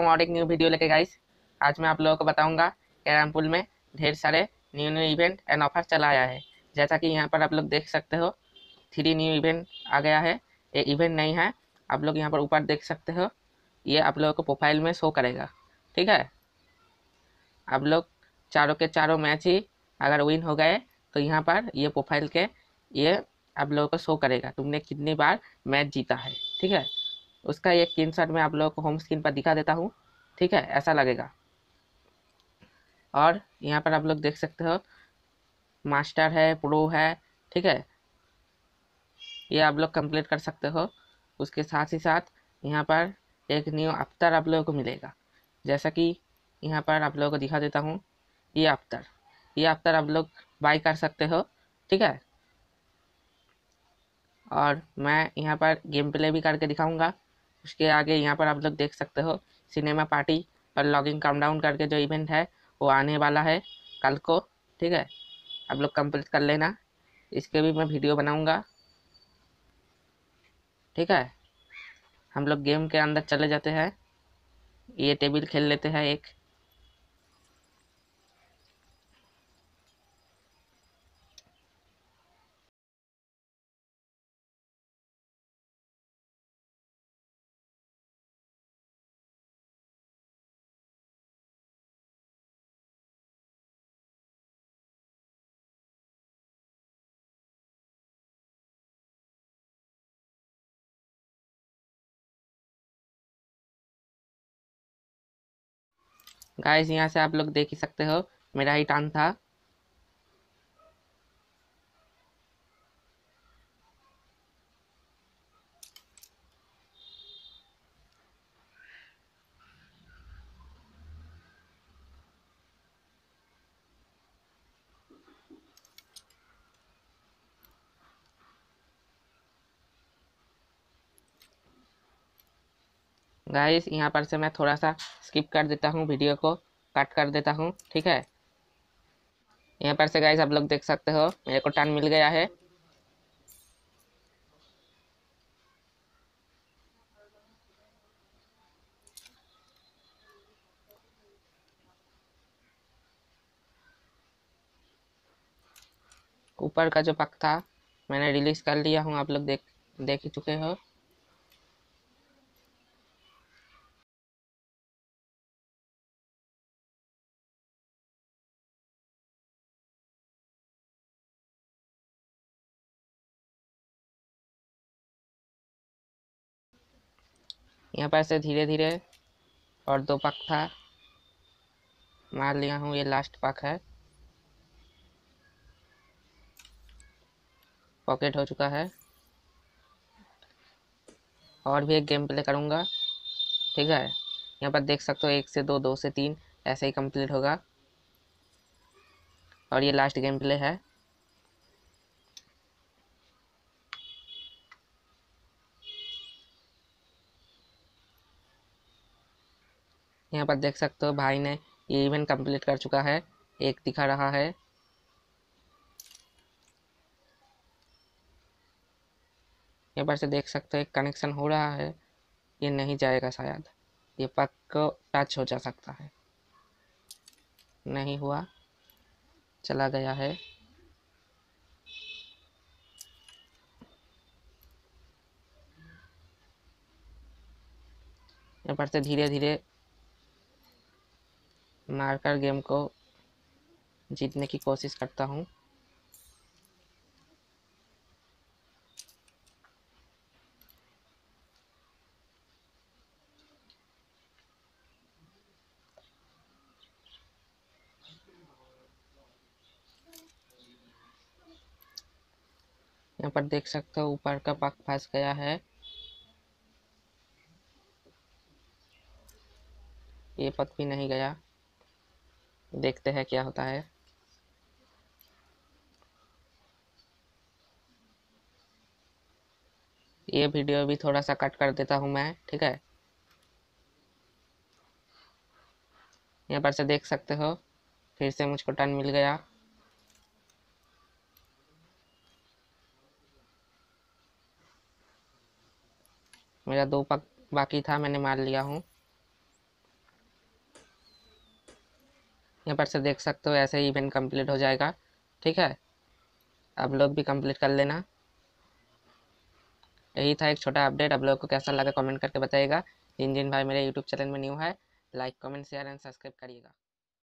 हूँ और एक न्यू वीडियो लेके गाइस आज मैं आप लोगों को बताऊँगा कैरम पुल में ढेर सारे new new event and offer चला आया है। जैसा कि यहाँ पर आप लोग देख सकते हो थ्री न्यू इवेंट आ गया है। ये इवेंट नहीं है, आप लोग यहाँ पर ऊपर देख सकते हो। ये आप लोगों को प्रोफ़ाइल में शो करेगा, ठीक है? आप लोग चारों के चारों मैच ही अगर विन हो गए तो यहाँ पर ये प्रोफ़ाइल के ये आप लोगों को शो करेगा। तुमने कितनी बार मैच जीता है, ठीक है? उसका एक स्क्रीन शॉट मैं आप लोगों को होम स्क्रीन पर दिखा देता हूँ। ठीक है? ऐसा लगेगा। और यहाँ पर आप लोग देख सकते हो मास्टर है प्रो है, ठीक है? ये आप लोग कंप्लीट कर सकते हो। उसके साथ ही साथ यहाँ पर एक न्यू अफ्तर आप लोगों को मिलेगा। जैसा कि यहाँ पर आप लोगों को दिखा देता हूँ, ये अफ्तर ये अफ्तर आप लोग बाई कर सकते हो, ठीक है? और मैं यहाँ पर गेम प्ले भी करके दिखाऊँगा। उसके आगे यहाँ पर आप लोग देख सकते हो, सिनेमा पार्टी और लॉगिंग काउंटडाउन करके जो इवेंट है, वो आने वाला है कल को, ठीक है? आप लोग कंप्लीट कर लेना। इसके भी मैं वीडियो बनाऊँगा। ठीक है? हम लोग गेम के अंदर चले जाते हैं। ये टेबल खेल लेते हैं एक। गाइस यहाँ से आप लोग देख ही सकते हो मेरा ही टान था। गाइस यहाँ पर से मैं थोड़ा सा स्किप कर देता हूँ वीडियो को कट कर देता हूँ, ठीक है? यहाँ पर से गाइस आप लोग देख सकते हो, मेरे को टर्न मिल गया है। ऊपर का जो पक था, मैंने रिलीज़ कर लिया हूँ, आप लोग देख देख ही चुके हो। यहाँ पर से धीरे धीरे और दो पक था। मार लिया हूँ, ये लास्ट पक है। पॉकेट हो चुका है। और भी एक गेम प्ले करूँगा। ठीक है? यहाँ पर देख सकते हो एक से दो दो से तीन, ऐसे ही कंप्लीट होगा। और ये लास्ट गेम प्ले है। यहाँ पर देख सकते हो भाई ने ये इवेंट कंप्लीट कर चुका है। एक दिखा रहा है। यहाँ पर से देख सकते हो एक कनेक्शन हो रहा है। ये नहीं जाएगा शायद। ये पक को टच हो जा सकता है। नहीं हुआ। चला गया है। यहाँ पर से धीरे धीरे मारकर गेम को जीतने की कोशिश करता हूँ। यहाँ पर देख सकते हो ऊपर का पक फंस गया है। ये पक भी नहीं गया। देखते हैं क्या होता है। ये वीडियो भी थोड़ा सा कट कर देता हूँ मैं, ठीक है? यहाँ पर से देख सकते हो, फिर से मुझको टर्न मिल गया। मेरा दो पक बाकी था, मैंने मार लिया हूँ। यहाँ पर से देख सकते हो, ऐसे ही इवेंट कंप्लीट हो जाएगा। ठीक है? आप लोग भी कंप्लीट कर लेना। यही था एक छोटा अपडेट आप लोग को कैसा लगा कमेंट करके बताइएगा। जिन जिन भाई मेरे यूट्यूब चैनल में न्यू है like comment share and subscribe करिएगा।